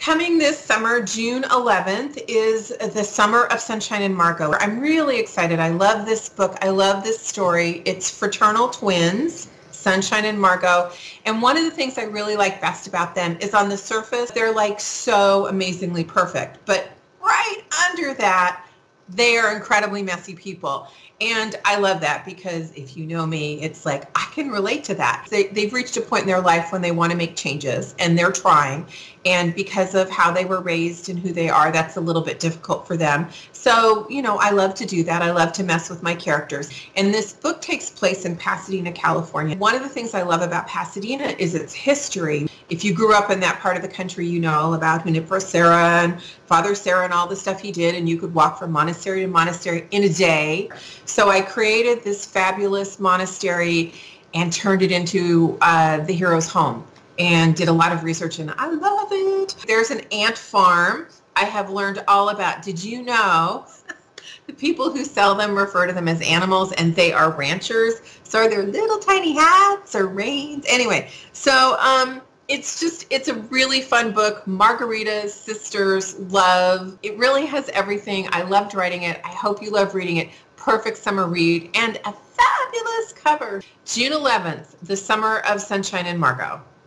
Coming this summer, June 11th, is The Summer of Sunshine and Margot. I'm really excited. I love this book. I love this story. It's fraternal twins. Sunshine and Margot. And one of the things I really like best about them is on the surface, they're like so amazingly perfect. But right under that, they are incredibly messy people. And I love that because if you know me, it's like I can relate to that. They, they've reached a point in their life when they want to make changes and they're trying. And because of how they were raised and who they are, that's a little bit difficult for them. So, you know, I love to do that. I love to mess with my characters. And this book takes place in Pasadena, California. One of the things I love about Pasadena is its history. If you grew up in that part of the country, you know all about Junipero Serra and Father Serra and all the stuff he did. And you could walk from monastery to monastery in a day. So I created this fabulous monastery and turned it into uh, the hero's home and did a lot of research and I love it. There's an ant farm I have learned all about. Did you know the people who sell them refer to them as animals and they are ranchers? So are there little tiny hats or reins? Anyway, so um, it's just, it's a really fun book. Margarita's Sisters Love. It really has everything. I loved writing it. I hope you love reading it. Perfect summer read and a fabulous cover. June 11th, The Summer of Sunshine in Margot.